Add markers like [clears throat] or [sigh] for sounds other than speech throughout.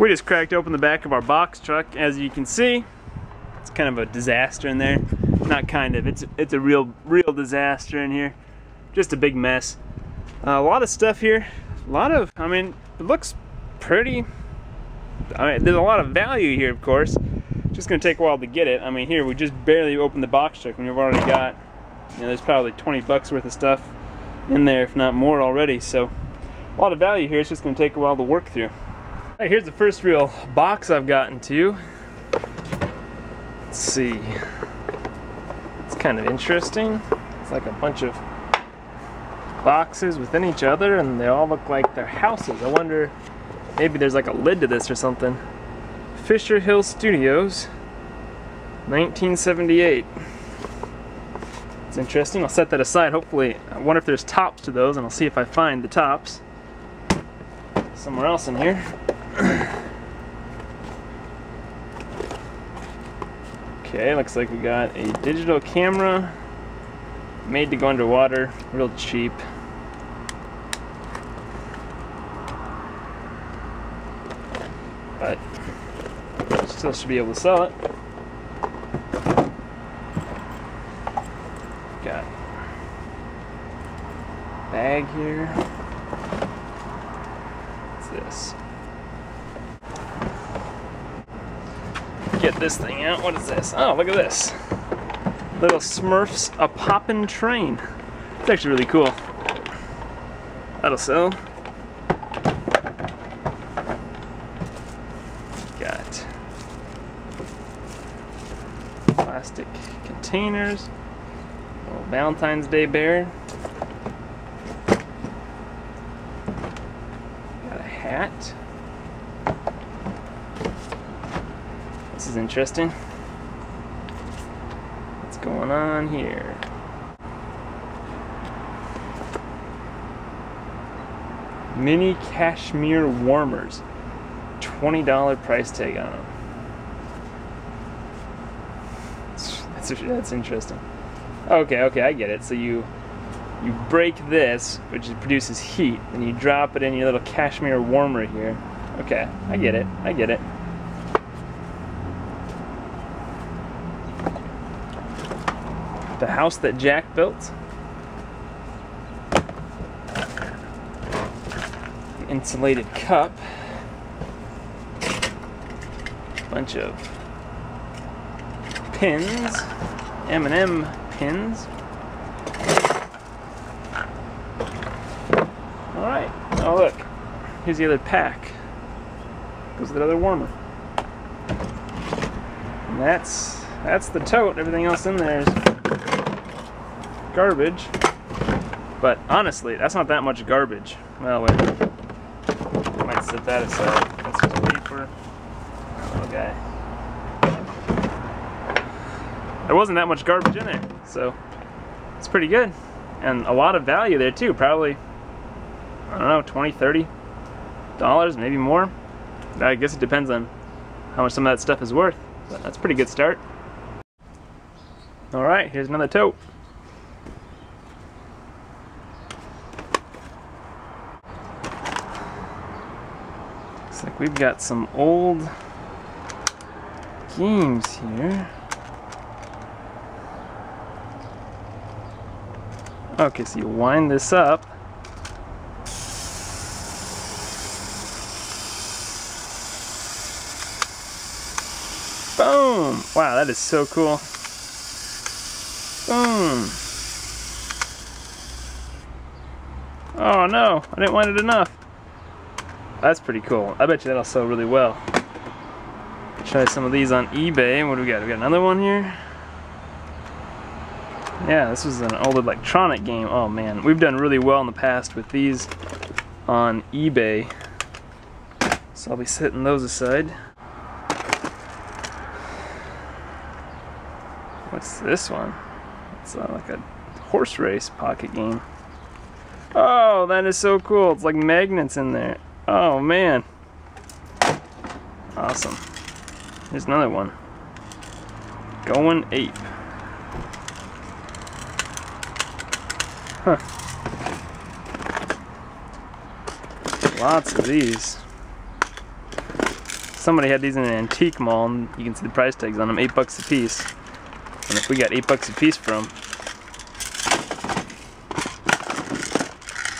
We just cracked open the back of our box truck. As you can see, it's kind of a disaster in there. Not kind of, it's, it's a real, real disaster in here. Just a big mess. Uh, a lot of stuff here. A lot of, I mean, it looks pretty, I mean, there's a lot of value here, of course. Just gonna take a while to get it. I mean, here, we just barely opened the box truck and we've already got, you know, there's probably 20 bucks worth of stuff in there, if not more already. So, a lot of value here. It's just gonna take a while to work through. Right, here's the first real box I've gotten to. Let's see. It's kind of interesting. It's like a bunch of boxes within each other and they all look like they're houses. I wonder, maybe there's like a lid to this or something. Fisher Hill Studios, 1978. It's interesting. I'll set that aside. Hopefully, I wonder if there's tops to those and I'll see if I find the tops somewhere else in here. [clears throat] okay, looks like we got a digital camera made to go underwater, real cheap. But still should be able to sell it. Got bag here. What's this? Get this thing out. What is this? Oh, look at this. Little Smurfs a poppin' train. It's actually really cool. That'll sell. Got plastic containers. Little Valentine's Day bear. Got a hat. Is interesting. What's going on here? Mini cashmere warmers. $20 price tag on them. That's, that's interesting. Okay, okay, I get it. So you you break this, which produces heat, and you drop it in your little cashmere warmer here. Okay, I get it. I get it. The house that Jack built. insulated cup. Bunch of pins, M&M pins. All right. Oh look, here's the other pack. Goes with another warmer. And that's that's the tote. Everything else in there is garbage. But honestly, that's not that much garbage. Well, wait. I might set that aside. That's just paper. Guy. There wasn't that much garbage in there, so it's pretty good. And a lot of value there too, probably, I don't know, 20, 30 dollars, maybe more. I guess it depends on how much some of that stuff is worth, but that's pretty good start. All right, here's another tote. Looks like we've got some old games here. Okay, so you wind this up. Boom! Wow, that is so cool. Boom! Oh no, I didn't wind it enough. That's pretty cool. I bet you that'll sell really well. Try some of these on eBay. What do we got? We got another one here. Yeah, this was an old electronic game. Oh man, we've done really well in the past with these on eBay. So I'll be setting those aside. What's this one? It's uh, like a horse race pocket game. Oh, that is so cool. It's like magnets in there. Oh man. Awesome. Here's another one. Going ape. Huh. Lots of these. somebody had these in an antique mall, and you can see the price tags on them, eight bucks a piece. And if we got eight bucks a piece from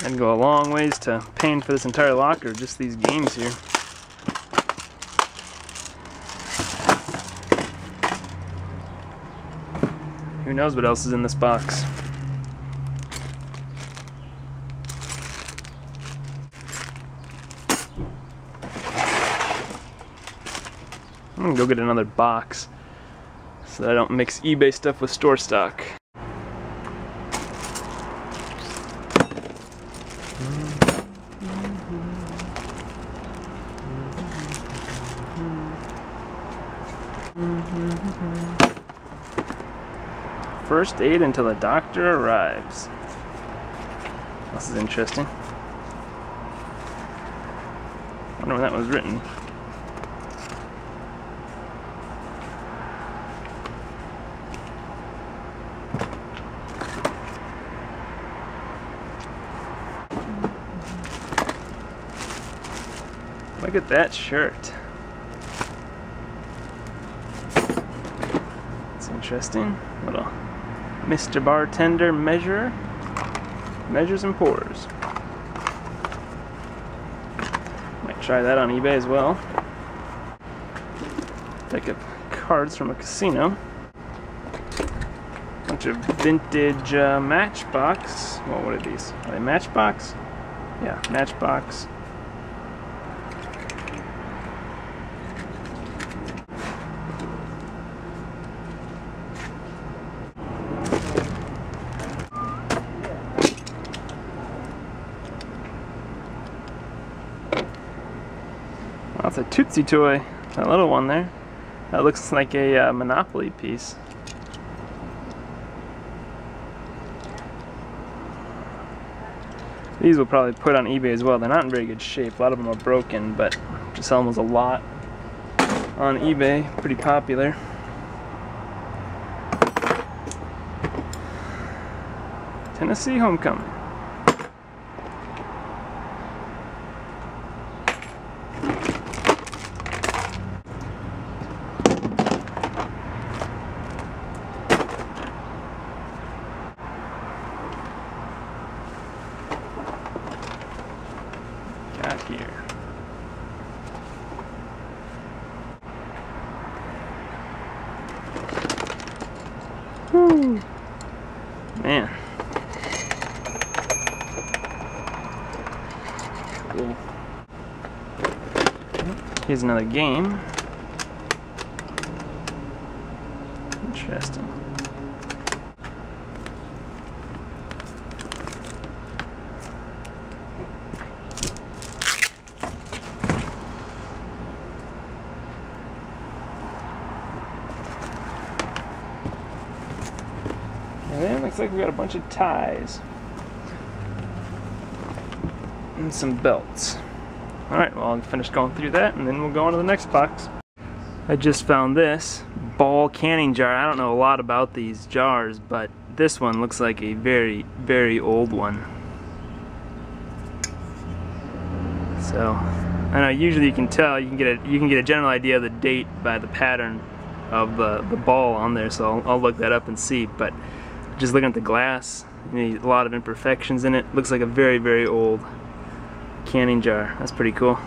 that'd go a long ways to paying for this entire locker, just these games here. Who knows what else is in this box? I'm gonna go get another box that I don't mix eBay stuff with store stock. First aid until the doctor arrives. This is interesting. I wonder when that was written. Look at that shirt. It's interesting. Little Mr. Bartender measure. Measures and pours. Might try that on eBay as well. Pick up cards from a casino. Bunch of vintage uh, Matchbox. Well, what are these? Are they Matchbox? Yeah, Matchbox. A toy, that little one there. That looks like a uh, Monopoly piece. These will probably put on eBay as well. They're not in very good shape. A lot of them are broken, but just sell them as a lot on eBay. Pretty popular. Tennessee Homecoming. Got here. Whew. Man. Cool. Here's another game. Interesting. And then looks like we got a bunch of ties. And some belts. Alright, well I'll finish going through that and then we'll go on to the next box. I just found this ball canning jar. I don't know a lot about these jars, but this one looks like a very, very old one. So, I know usually you can tell, you can get a you can get a general idea of the date by the pattern of the, the ball on there, so I'll, I'll look that up and see, but just looking at the glass, you a lot of imperfections in it. Looks like a very, very old canning jar. That's pretty cool.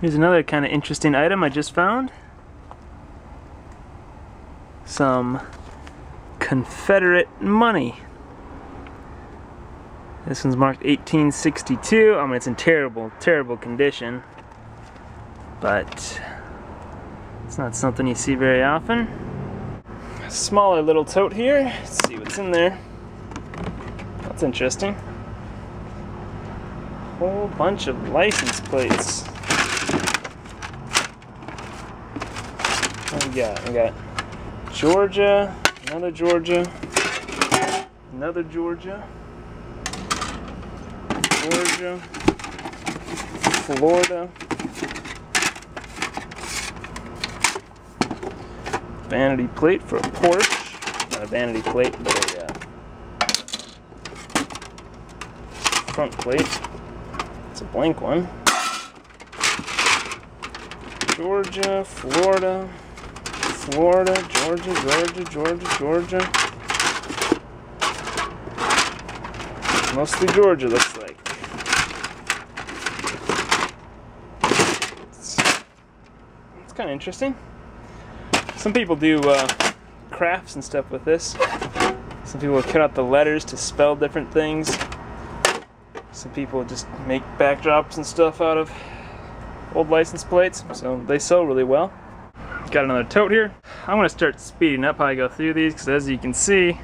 Here's another kind of interesting item I just found. Some Confederate money. This one's marked 1862. I mean, it's in terrible, terrible condition. But it's not something you see very often. Smaller little tote here. Let's see what's in there. That's interesting. Whole bunch of license plates. What we got? We got Georgia, another Georgia, another Georgia, Georgia, Florida, vanity plate for a Porsche. Not a vanity plate, but a uh, front plate. It's a blank one. Georgia, Florida, Florida, Georgia, Georgia, Georgia, Georgia. Mostly Georgia looks like. It's, it's kind of interesting. Some people do uh, crafts and stuff with this. Some people cut out the letters to spell different things. Some people just make backdrops and stuff out of old license plates, so they sell really well. Got another tote here. I'm gonna start speeding up how I go through these, because as you can see,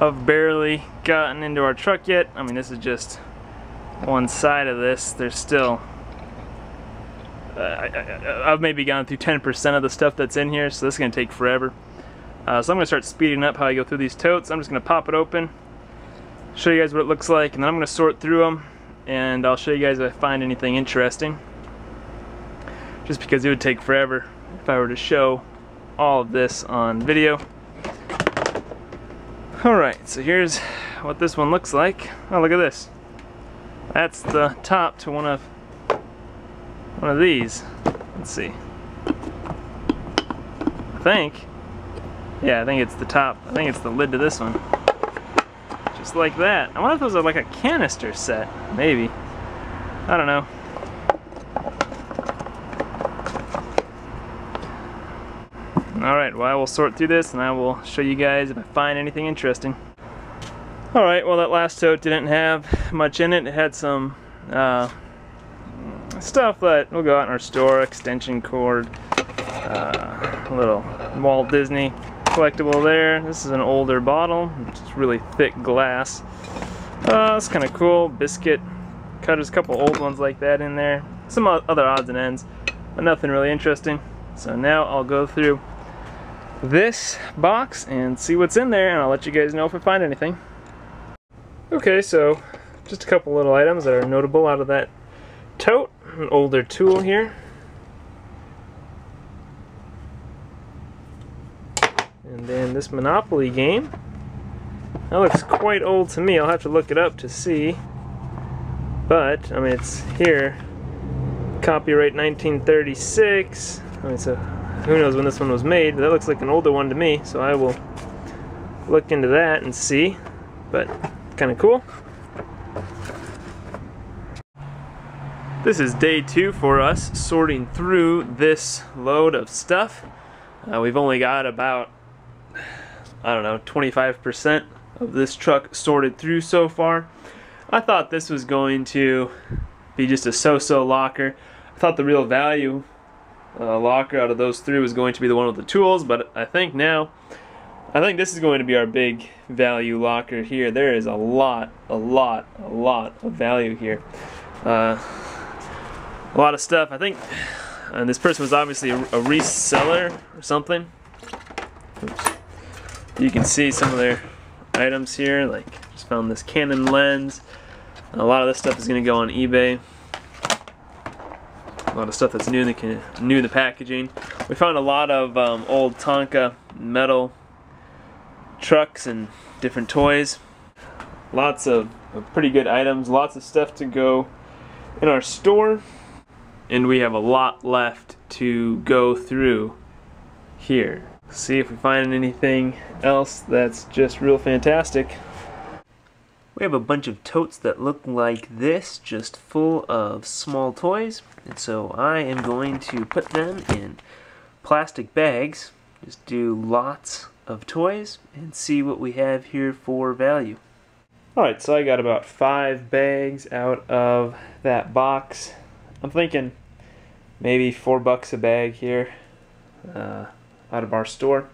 I've barely gotten into our truck yet. I mean, this is just one side of this. There's still, I, have maybe gone through 10% of the stuff that's in here, so this is gonna take forever. Uh, so I'm gonna start speeding up how I go through these totes. I'm just gonna pop it open, show you guys what it looks like, and then I'm gonna sort through them, and I'll show you guys if I find anything interesting. Just because it would take forever if I were to show all of this on video. Alright, so here's what this one looks like. Oh, look at this. That's the top to one of one of these. Let's see. I think. Yeah, I think it's the top. I think it's the lid to this one. Just like that. I wonder if those are like a canister set. Maybe. I don't know. Alright, well I will sort through this and I will show you guys if I find anything interesting. Alright, well that last tote didn't have much in it. It had some uh, stuff that will go out in our store, extension cord, uh, little Walt Disney collectible there. This is an older bottle, it's really thick glass. Uh, it's kind of cool, biscuit cutters, a couple old ones like that in there. Some other odds and ends, but nothing really interesting. So now I'll go through this box and see what's in there and I'll let you guys know if I find anything. Okay, so just a couple little items that are notable out of that tote. An older tool here. And then this Monopoly game. That looks quite old to me. I'll have to look it up to see. But, I mean, it's here. Copyright 1936. I mean, so who knows when this one was made, but that looks like an older one to me, so I will look into that and see. But kind of cool. This is day two for us sorting through this load of stuff. Uh, we've only got about, I don't know, 25% of this truck sorted through so far. I thought this was going to be just a so-so locker. I thought the real value uh, locker out of those three was going to be the one with the tools, but I think now, I think this is going to be our big value locker here. There is a lot, a lot, a lot of value here. Uh, a lot of stuff. I think and this person was obviously a, a reseller or something. Oops. You can see some of their items here, like just found this Canon lens. A lot of this stuff is going to go on eBay a lot of stuff that's new in the new in the packaging. We found a lot of um, old Tonka metal trucks and different toys. Lots of, of pretty good items, lots of stuff to go in our store, and we have a lot left to go through here. See if we find anything else that's just real fantastic. We have a bunch of totes that look like this, just full of small toys. And so I am going to put them in plastic bags, just do lots of toys, and see what we have here for value. Alright, so I got about five bags out of that box. I'm thinking maybe four bucks a bag here uh, out of our store.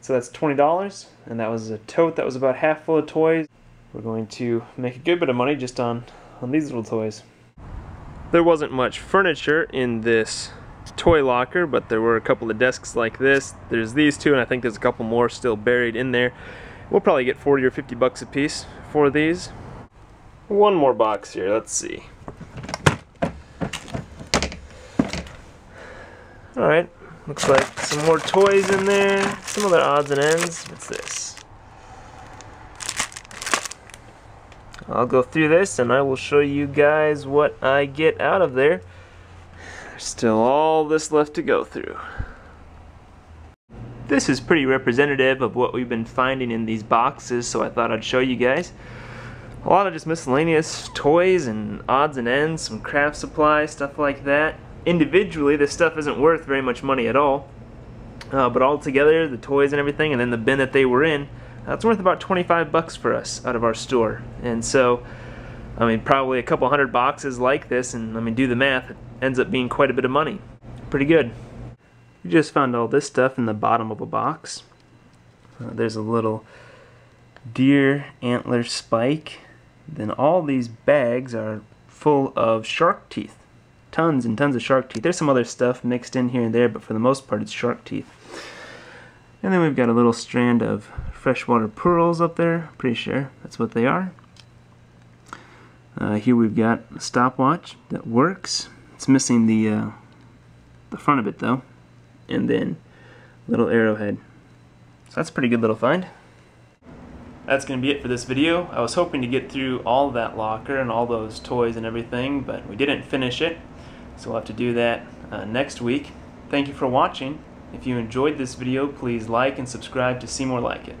So that's $20, and that was a tote that was about half full of toys we're going to make a good bit of money just on, on these little toys. There wasn't much furniture in this toy locker, but there were a couple of desks like this. There's these two, and I think there's a couple more still buried in there. We'll probably get 40 or 50 bucks a piece for these. One more box here, let's see. Alright, looks like some more toys in there, some other odds and ends. What's this? I'll go through this and I will show you guys what I get out of there. There's still all this left to go through. This is pretty representative of what we've been finding in these boxes, so I thought I'd show you guys. A lot of just miscellaneous toys and odds and ends, some craft supplies, stuff like that. Individually, this stuff isn't worth very much money at all. Uh, but all together, the toys and everything, and then the bin that they were in, that's worth about 25 bucks for us out of our store. And so, I mean, probably a couple hundred boxes like this, and I mean, do the math, it ends up being quite a bit of money. Pretty good. We just found all this stuff in the bottom of a box. Uh, there's a little deer antler spike. Then all these bags are full of shark teeth. Tons and tons of shark teeth. There's some other stuff mixed in here and there, but for the most part it's shark teeth. And then we've got a little strand of freshwater pearls up there. Pretty sure that's what they are. Uh, here we've got a stopwatch that works. It's missing the uh, the front of it though and then little arrowhead. So that's a pretty good little find. That's going to be it for this video. I was hoping to get through all that locker and all those toys and everything, but we didn't finish it. So we'll have to do that uh, next week. Thank you for watching. If you enjoyed this video, please like and subscribe to see more like it.